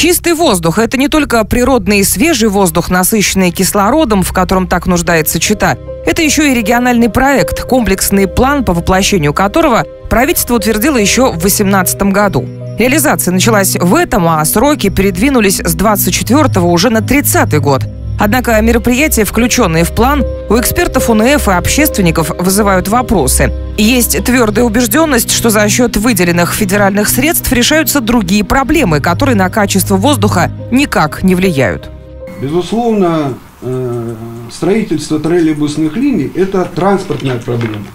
Чистый воздух – это не только природный и свежий воздух, насыщенный кислородом, в котором так нуждается Чита. Это еще и региональный проект, комплексный план, по воплощению которого правительство утвердило еще в 2018 году. Реализация началась в этом, а сроки передвинулись с 24 уже на 30 год. Однако мероприятия, включенные в план, у экспертов УНФ и общественников вызывают вопросы. Есть твердая убежденность, что за счет выделенных федеральных средств решаются другие проблемы, которые на качество воздуха никак не влияют. Безусловно, э, строительство троллейбусных линий – это транспортная проблема.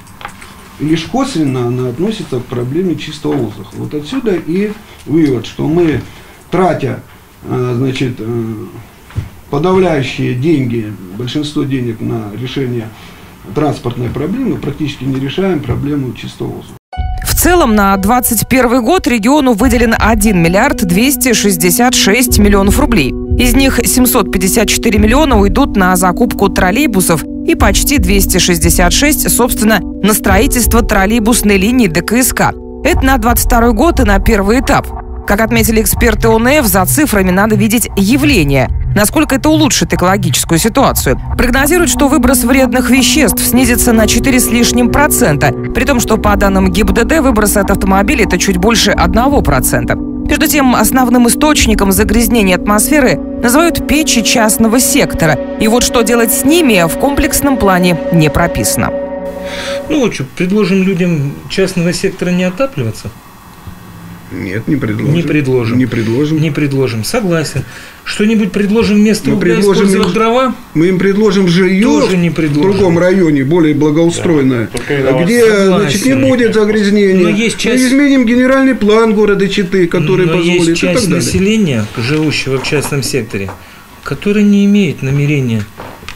И лишь косвенно она относится к проблеме чистого воздуха. Вот отсюда и вывод, что мы, тратя э, значит, э, подавляющие деньги, большинство денег на решение транспортной проблемы, практически не решаем проблему чистого воздуха. В целом на 2021 год региону выделен 1 миллиард 266 миллионов рублей. Из них 754 миллиона уйдут на закупку троллейбусов и почти 266, собственно, на строительство троллейбусной линии ДКСК. Это на 22 год и на первый этап. Как отметили эксперты ОНФ, за цифрами надо видеть явление – Насколько это улучшит экологическую ситуацию? Прогнозируют, что выброс вредных веществ снизится на 4 с лишним процента, при том, что по данным ГИБДД выбросы от автомобилей это чуть больше 1%. Между тем, основным источником загрязнения атмосферы называют печи частного сектора. И вот что делать с ними в комплексном плане не прописано. Ну, что, предложим людям частного сектора не отапливаться – нет, не предложим. Не предложим. Не предложим. Не предложим. Согласен. Что-нибудь предложим вместо мы угля предложим использовать им, дрова? Мы им предложим жилье Тоже не предложим. в другом районе, более благоустроенное, да, где значит, не будет загрязнения. Но есть часть... Мы изменим генеральный план города Читы, который Но позволит есть часть населения, живущего в частном секторе, который не имеет намерения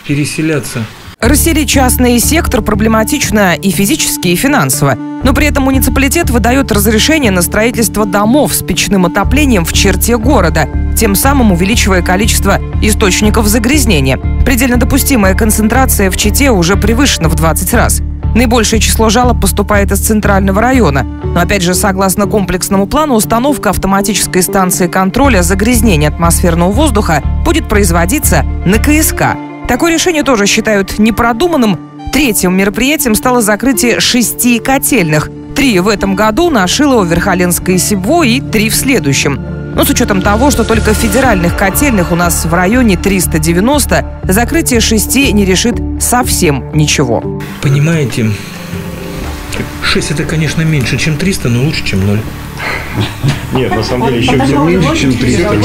переселяться Расселить частный сектор проблематично и физически, и финансово. Но при этом муниципалитет выдает разрешение на строительство домов с печным отоплением в черте города, тем самым увеличивая количество источников загрязнения. Предельно допустимая концентрация в Чите уже превышена в 20 раз. Наибольшее число жалоб поступает из центрального района. Но опять же, согласно комплексному плану, установка автоматической станции контроля загрязнения атмосферного воздуха будет производиться на КСК – Такое решение тоже считают непродуманным. Третьим мероприятием стало закрытие шести котельных. Три в этом году на Шилово, Верхоленское и Сибво и три в следующем. Но с учетом того, что только федеральных котельных у нас в районе 390, закрытие шести не решит совсем ничего. Понимаете, 6 это, конечно, меньше, чем 300, но лучше, чем 0. Нет, на самом деле еще меньше, чем 300.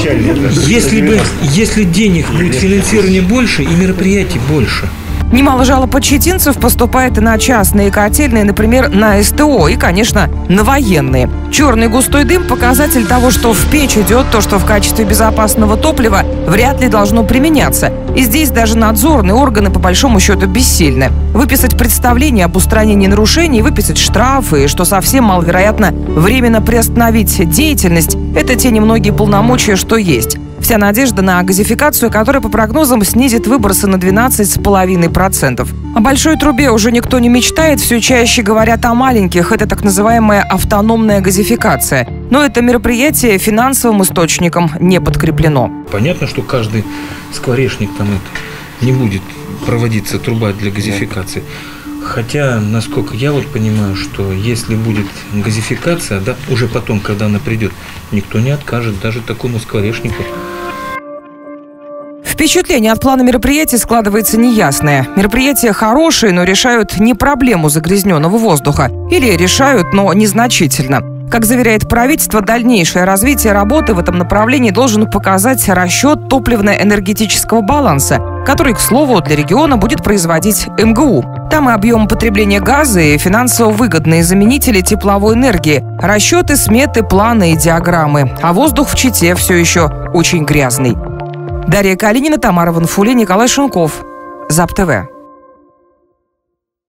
Если, бы, если денег будет финансирование больше и мероприятий больше – Немало жалоб читинцев поступает и на частные котельные, например, на СТО и, конечно, на военные. Черный густой дым – показатель того, что в печь идет то, что в качестве безопасного топлива вряд ли должно применяться. И здесь даже надзорные органы по большому счету бессильны. Выписать представление об устранении нарушений, выписать штрафы и, что совсем маловероятно, временно приостановить деятельность – это те немногие полномочия, что есть. Вся надежда на газификацию, которая по прогнозам снизит выбросы на 12,5%. О большой трубе уже никто не мечтает, все чаще говорят о маленьких. Это так называемая автономная газификация. Но это мероприятие финансовым источником не подкреплено. Понятно, что каждый скворечник там это не будет проводиться труба для газификации. Хотя, насколько я вот понимаю, что если будет газификация, да, уже потом, когда она придет, никто не откажет даже такому скворечнику. Впечатление от плана мероприятий складывается неясное. Мероприятия хорошие, но решают не проблему загрязненного воздуха. Или решают, но незначительно. Как заверяет правительство, дальнейшее развитие работы в этом направлении должен показать расчет топливно-энергетического баланса, который, к слову, для региона будет производить МГУ. Там и объем потребления газа, и финансово выгодные заменители тепловой энергии, расчеты, сметы, планы и диаграммы. А воздух в Чите все еще очень грязный. Дарья Калинина, Тамара Ванфули, Николай Шунков. ЗАП ТВ.